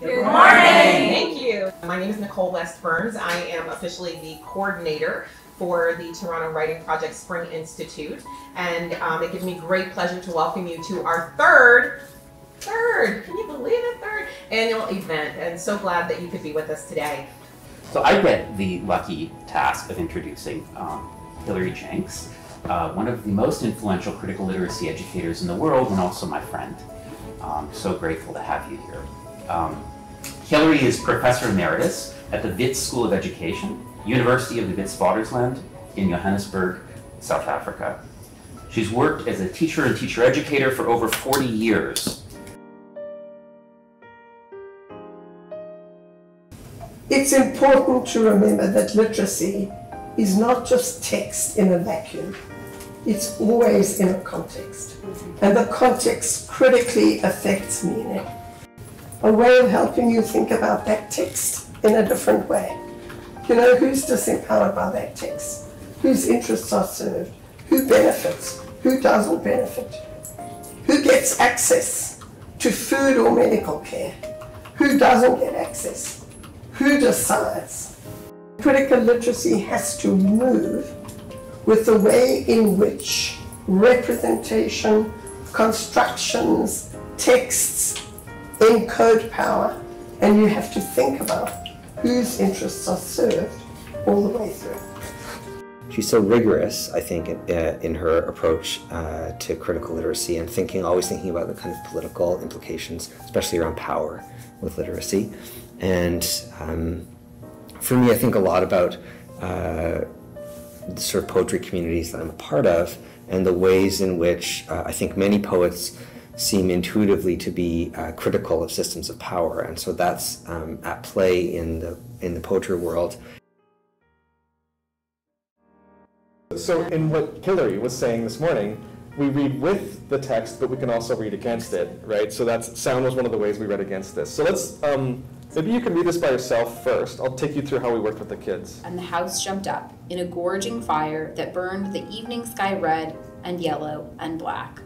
Good morning. Thank you. My name is Nicole West Burns. I am officially the coordinator for the Toronto Writing Project Spring Institute, and um, it gives me great pleasure to welcome you to our third, third, can you believe it, third annual event, and so glad that you could be with us today. So I get the lucky task of introducing um, Hilary Janks, uh, one of the most influential critical literacy educators in the world, and also my friend. Um, so grateful to have you here. Um, Hilary is Professor Emeritus at the Wits School of Education, University of the Witwatersrand in Johannesburg, South Africa. She's worked as a teacher and teacher educator for over 40 years. It's important to remember that literacy is not just text in a vacuum. It's always in a context. And the context critically affects meaning a way of helping you think about that text in a different way. You know, who's disempowered by that text? Whose interests are served? Who benefits? Who doesn't benefit? Who gets access to food or medical care? Who doesn't get access? Who decides? Critical literacy has to move with the way in which representation, constructions, texts, encode power, and you have to think about whose interests are served all the way through. She's so rigorous, I think, in, uh, in her approach uh, to critical literacy and thinking, always thinking about the kind of political implications, especially around power with literacy. And um, for me, I think a lot about uh, the sort of poetry communities that I'm a part of and the ways in which uh, I think many poets seem intuitively to be uh, critical of systems of power, and so that's um, at play in the in the poetry world. So, in what Hilary was saying this morning, we read with the text, but we can also read against it, right? So that's sound was one of the ways we read against this. So let's um, maybe you can read this by yourself first. I'll take you through how we worked with the kids. And the house jumped up in a gorging fire that burned the evening sky red and yellow and black.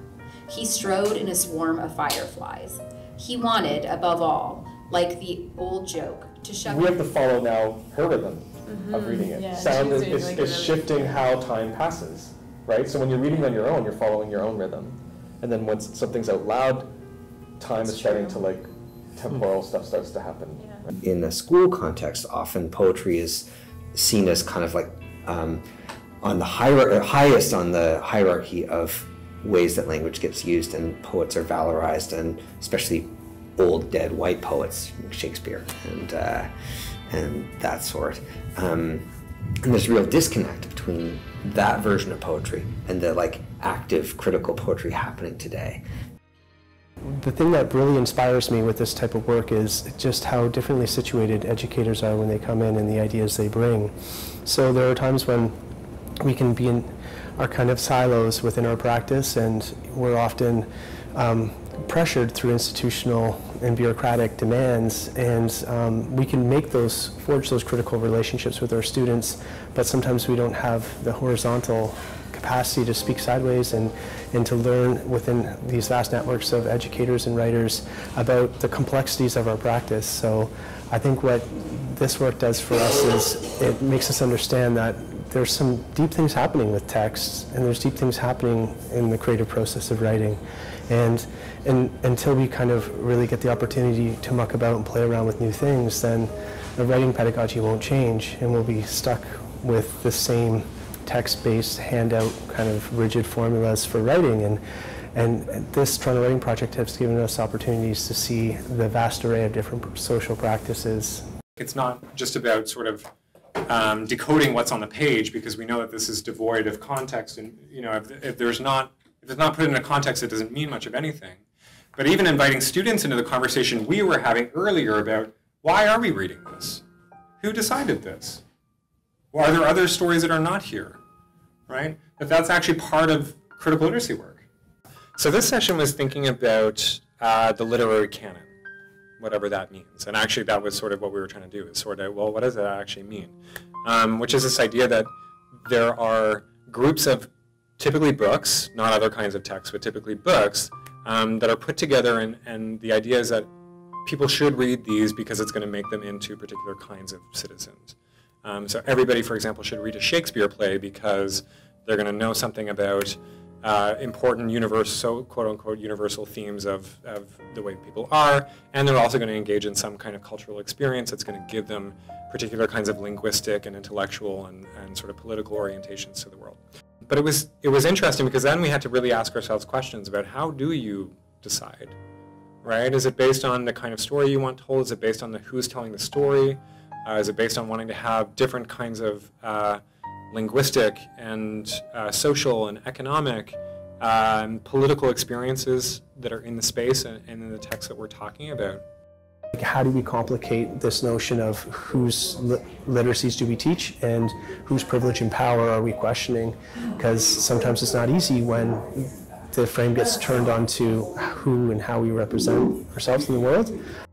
He strode in a swarm of fireflies. He wanted, above all, like the old joke, to shove. We have to follow now her rhythm mm-hmm. of reading it. Yeah, Sound is, is, like is shifting how time passes, right? So when you're reading on your own, you're following your own rhythm. And then once something's out loud, time That's is starting true. to like temporal stuff starts to happen. Yeah. Right? In a school context, often poetry is seen as kind of like um, on the hier- highest on the hierarchy of ways that language gets used and poets are valorized and especially old dead white poets shakespeare and uh, and that sort um, and there's a real disconnect between that version of poetry and the like active critical poetry happening today the thing that really inspires me with this type of work is just how differently situated educators are when they come in and the ideas they bring. So there are times when we can be in are kind of silos within our practice, and we're often um, pressured through institutional and bureaucratic demands, and um, we can make those, forge those critical relationships with our students, but sometimes we don't have the horizontal capacity to speak sideways and, and to learn within these vast networks of educators and writers about the complexities of our practice. So I think what this work does for us is it makes us understand that there's some deep things happening with text, and there's deep things happening in the creative process of writing. And, and until we kind of really get the opportunity to muck about and play around with new things, then the writing pedagogy won't change, and we'll be stuck with the same text-based, handout kind of rigid formulas for writing. And, and this Toronto Writing Project has given us opportunities to see the vast array of different social practices. It's not just about sort of um, decoding what's on the page because we know that this is devoid of context. And you know, if, if there's not if it's not put in a context, it doesn't mean much of anything. But even inviting students into the conversation we were having earlier about why are we reading this? Who decided this? Well, are there other stories that are not here? Right? That that's actually part of critical literacy work. So this session was thinking about uh, the literary canon whatever that means. And actually, that was sort of what we were trying to do is sort of, well, what does that actually mean? Um, which is this idea that there are groups of typically books, not other kinds of texts, but typically books, um, that are put together, and, and the idea is that people should read these because it's going to make them into particular kinds of citizens. Um, so everybody, for example, should read a Shakespeare play because they're going to know something about uh, important universal, so quote unquote, universal themes of, of the way people are, and they're also going to engage in some kind of cultural experience that's going to give them particular kinds of linguistic and intellectual and, and sort of political orientations to the world. But it was, it was interesting because then we had to really ask ourselves questions about how do you decide, right? Is it based on the kind of story you want told? Is it based on the who's telling the story? Uh, is it based on wanting to have different kinds of uh, linguistic and uh, social and economic um, political experiences that are in the space and, and in the text that we're talking about? Like How do we complicate this notion of whose li literacies do we teach and whose privilege and power are we questioning? Because sometimes it's not easy when the frame gets turned onto who and how we represent ourselves in the world.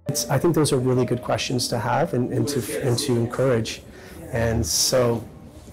It's, I think those are really good questions to have and, and, to, and to encourage. And so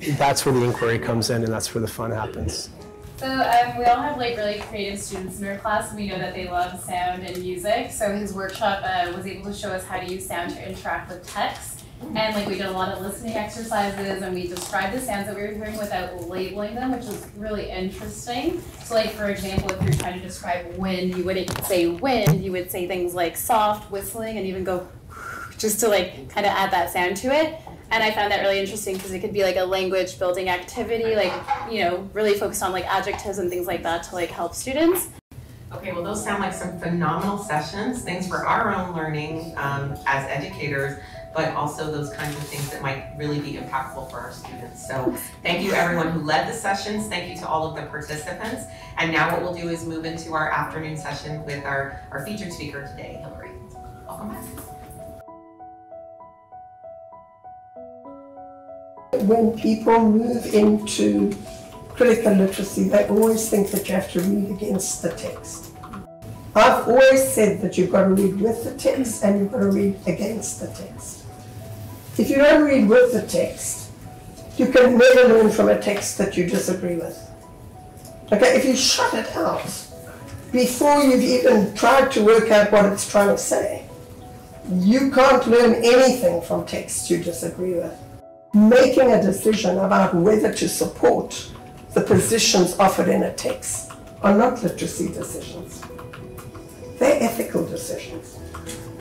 that's where the inquiry comes in and that's where the fun happens. So um, we all have like really creative students in our class, and we know that they love sound and music. So his workshop uh, was able to show us how to use sound to interact with text, and like we did a lot of listening exercises, and we described the sounds that we were hearing without labeling them, which was really interesting. So like for example, if you're trying to describe wind, you wouldn't say wind, you would say things like soft whistling, and even go just to like kind of add that sound to it. And I found that really interesting because it could be like a language building activity, like, you know, really focused on like adjectives and things like that to like help students. Okay, well, those sound like some phenomenal sessions, things for our own learning um, as educators, but also those kinds of things that might really be impactful for our students. So thank you everyone who led the sessions. Thank you to all of the participants. And now what we'll do is move into our afternoon session with our, our featured speaker today, Hilary. Welcome back. When people move into critical literacy, they always think that you have to read against the text. I've always said that you've got to read with the text and you've got to read against the text. If you don't read with the text, you can never learn from a text that you disagree with. Okay, if you shut it out before you've even tried to work out what it's trying to say, you can't learn anything from texts you disagree with making a decision about whether to support the positions offered in a text are not literacy decisions. They're ethical decisions.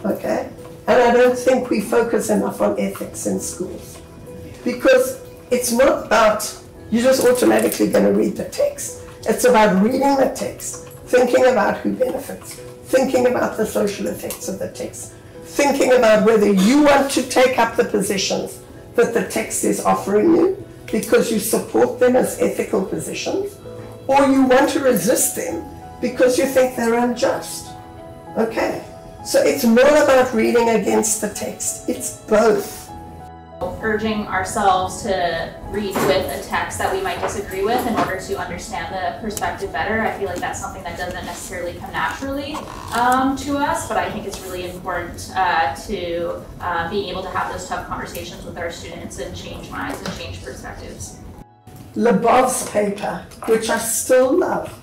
Okay? And I don't think we focus enough on ethics in schools. Because it's not about you're just automatically going to read the text. It's about reading the text, thinking about who benefits, thinking about the social effects of the text, thinking about whether you want to take up the positions that the text is offering you because you support them as ethical positions, or you want to resist them because you think they're unjust. Okay? So it's not about reading against the text, it's both urging ourselves to read with a text that we might disagree with in order to understand the perspective better. I feel like that's something that doesn't necessarily come naturally um, to us, but I think it's really important uh, to uh, being able to have those tough conversations with our students and change minds and change perspectives. Labov's paper, which I still love,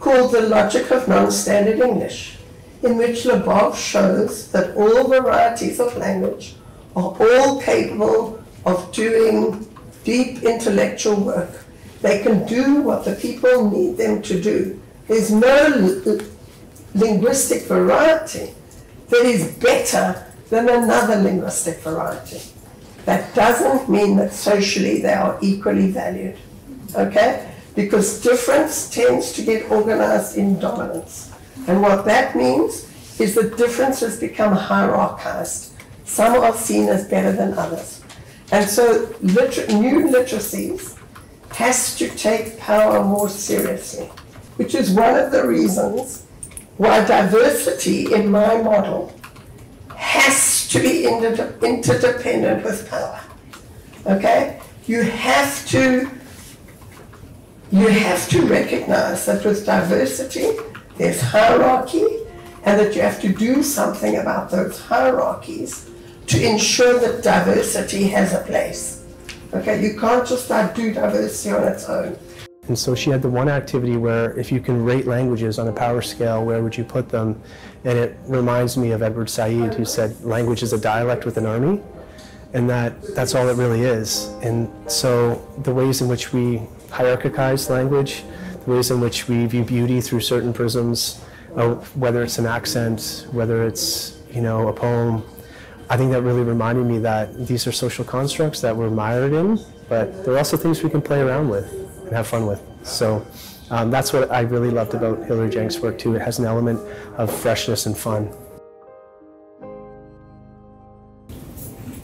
called The Logic of Non-Standard English, in which Lebov shows that all varieties of language are all capable of doing deep intellectual work. They can do what the people need them to do. There's no linguistic variety that is better than another linguistic variety. That doesn't mean that socially they are equally valued, okay? Because difference tends to get organized in dominance. And what that means is that differences become hierarchized. Some are seen as better than others. And so liter new literacies has to take power more seriously, which is one of the reasons why diversity in my model has to be inter interdependent with power. Okay? You have to you have to recognize that with diversity there's hierarchy and that you have to do something about those hierarchies to ensure that diversity has a place. Okay, you can't just do diversity on its own. And so she had the one activity where if you can rate languages on a power scale, where would you put them? And it reminds me of Edward Said, who said language is a dialect with an army. And that, that's all it really is. And so the ways in which we hierarchize language, the ways in which we view beauty through certain prisms, uh, whether it's an accent, whether it's you know a poem, I think that really reminded me that these are social constructs that we're mired in, but they're also things we can play around with and have fun with. So um, that's what I really loved about Hilary Janks' work too. It has an element of freshness and fun.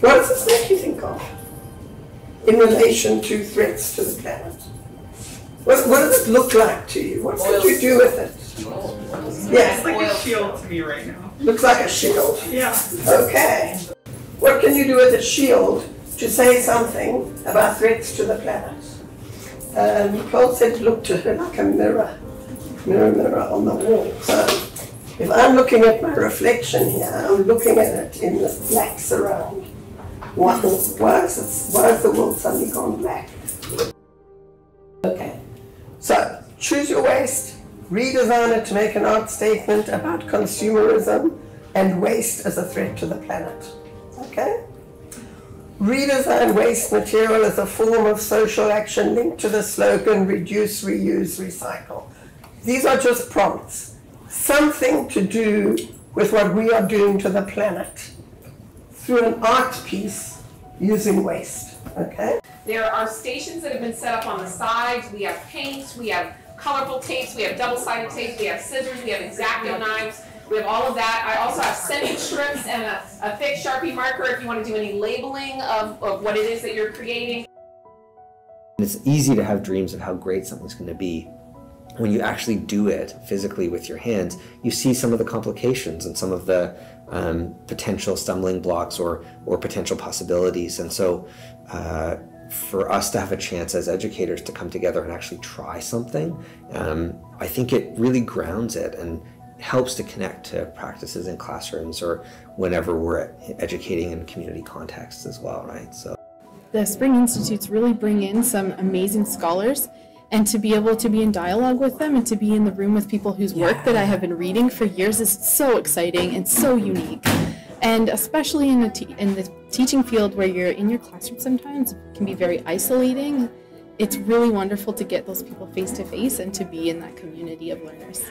What does this make you think of in relation to threats to the planet? What, what does it look like to you? What did you do with it? Yes. It's like a shield to me right now. Looks like a shield. Yeah. Okay. What can you do with a shield to say something about threats to the planet? Um, Paul said look to her like a mirror, mirror, mirror on the wall. So if I'm looking at my reflection here, I'm looking at it in the black surround. Why, why, is it, why has the world suddenly gone black? Okay. So choose your waste, redesign it to make an art statement about consumerism and waste as a threat to the planet. Okay? Redesign waste material as a form of social action linked to the slogan reduce, reuse, recycle. These are just prompts. Something to do with what we are doing to the planet through an art piece using waste. Okay? There are stations that have been set up on the sides. We have paints, we have colorful tapes, we have double-sided tape, we have scissors, we have X-Acto knives, we have all of that. I also have sending strips and a, a thick Sharpie marker if you want to do any labeling of, of what it is that you're creating. It's easy to have dreams of how great something's going to be. When you actually do it physically with your hands, you see some of the complications and some of the um, potential stumbling blocks or, or potential possibilities. And so, uh, for us to have a chance as educators to come together and actually try something, um, I think it really grounds it and helps to connect to practices in classrooms or whenever we're educating in community contexts as well, right? So the Spring Institutes really bring in some amazing scholars and to be able to be in dialogue with them and to be in the room with people whose work yeah. that I have been reading for years is so exciting and so unique. And especially in the, in the teaching field where you're in your classroom sometimes can be very isolating. It's really wonderful to get those people face to face and to be in that community of learners.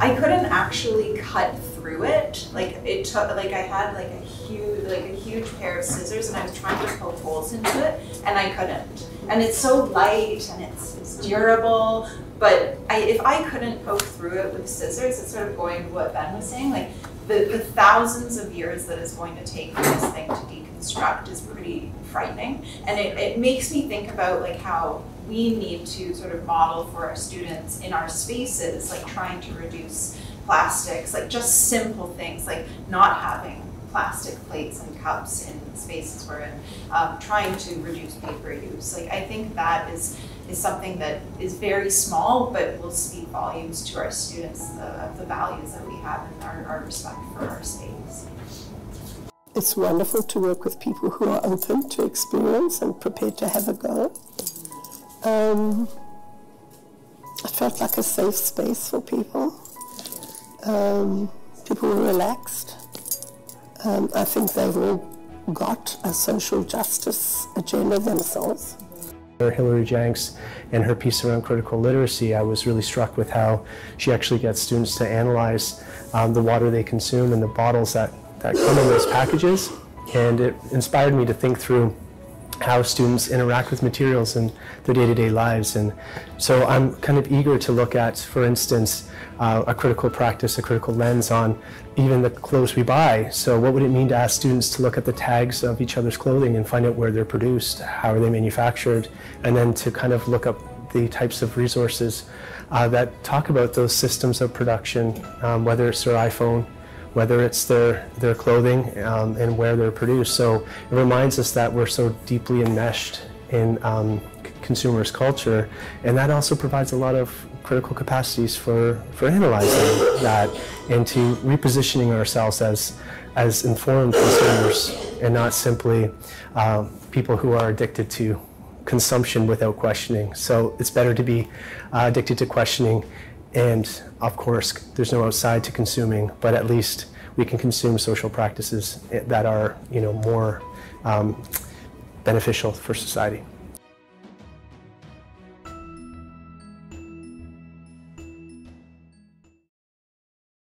I couldn't actually cut through it. Like it took, like I had like a huge, like a huge pair of scissors, and I was trying to poke holes into it, and I couldn't. And it's so light and it's, it's durable, but I, if I couldn't poke through it with scissors, it's sort of going to what Ben was saying. Like the, the thousands of years that it's going to take for this thing to deconstruct is pretty frightening, and it, it makes me think about like how we need to sort of model for our students in our spaces, like trying to reduce plastics, like just simple things like not having plastic plates and cups in spaces we're in, um, trying to reduce paper use. Like I think that is is something that is very small, but will speak volumes to our students of the values that we have and our, our respect for our space. It's wonderful to work with people who are open to experience and prepared to have a go. Um, it felt like a safe space for people. Um, people were relaxed. Um, I think they've all got a social justice agenda themselves. Hilary Janks and her piece around critical literacy, I was really struck with how she actually gets students to analyze um, the water they consume and the bottles that, that come in those packages. And it inspired me to think through how students interact with materials in their day-to-day lives. And so I'm kind of eager to look at, for instance, uh, a critical practice, a critical lens on even the clothes we buy. So what would it mean to ask students to look at the tags of each other's clothing and find out where they're produced, how are they manufactured, and then to kind of look up the types of resources uh, that talk about those systems of production, um, whether it's their iPhone, whether it's their, their clothing um, and where they're produced. So it reminds us that we're so deeply enmeshed in um, consumers' culture, and that also provides a lot of critical capacities for, for analyzing that and to repositioning ourselves as, as informed consumers and not simply uh, people who are addicted to consumption without questioning. So it's better to be uh, addicted to questioning. And of course, there's no outside to consuming, but at least we can consume social practices that are, you know, more um, beneficial for society.